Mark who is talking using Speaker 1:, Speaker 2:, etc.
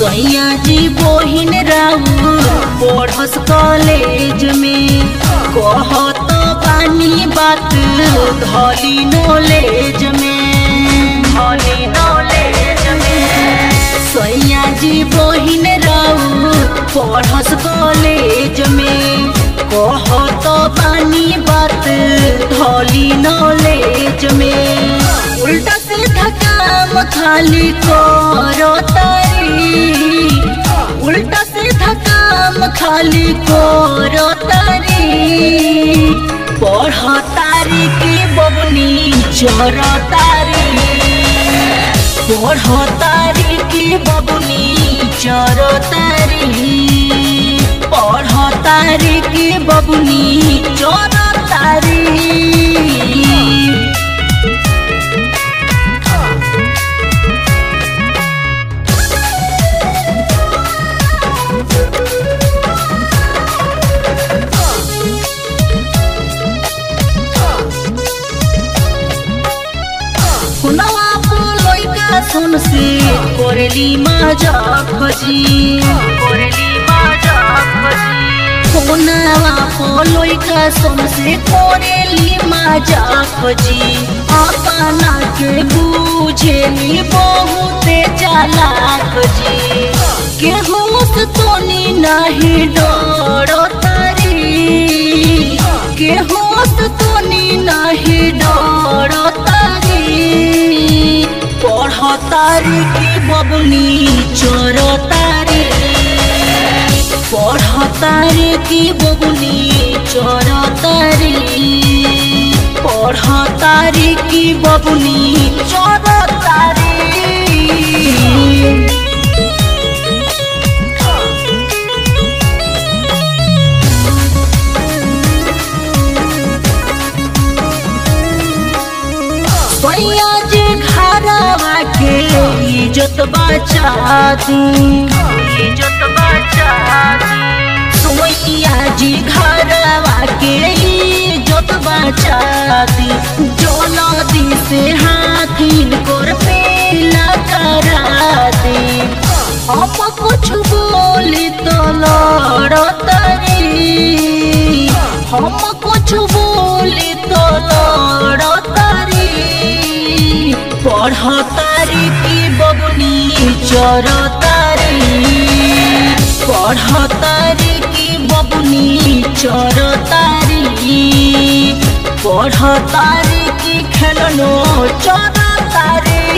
Speaker 1: सैया जी बहिन राउ पढ़स कॉलेज में कहत पानी बात, धली नॉलेज में। धली नॉलेज में। सैया जी बहिन राउ पढ़स कॉलेज में कहत पानी बात, धली नॉलेज में। उल्टा सीधा काम खाली करो तारी। काम खाली करो तारी। पढ़ तारी की बबनी, चर तारी। पढ़ तारी की बबनी, चर तारी। पढ़ तारी की बबनी, चर तारी। सुन से कोरेली माजा खजी कोरेली माजा खजी हुनवा लइका सुन से कोरेली माजा खजी अपना के बुझेली बहुते चालाक जी केहू से तोनी नहीं डरो तारी। केहू से तारी की बबनी चोर तारी पढ़ तारी की बबनी चोर तारी पढ़ तारी की बबनी चोर तारी सैया जी घरवा के इज़्ज़त बचा दी। इज़्ज़त बचा जी घरवा के इज़्ज़त बचा दी। जलदी से हाथिन कोर पे करा दी। कुछ बोली तो लड़तरी हम पढ़ तारी की बबुनी चढ़ तारी। पढ़ तारी की बबुनी चढ़ तारी। पढ़ तारी की खेलनो चढ़ तारी।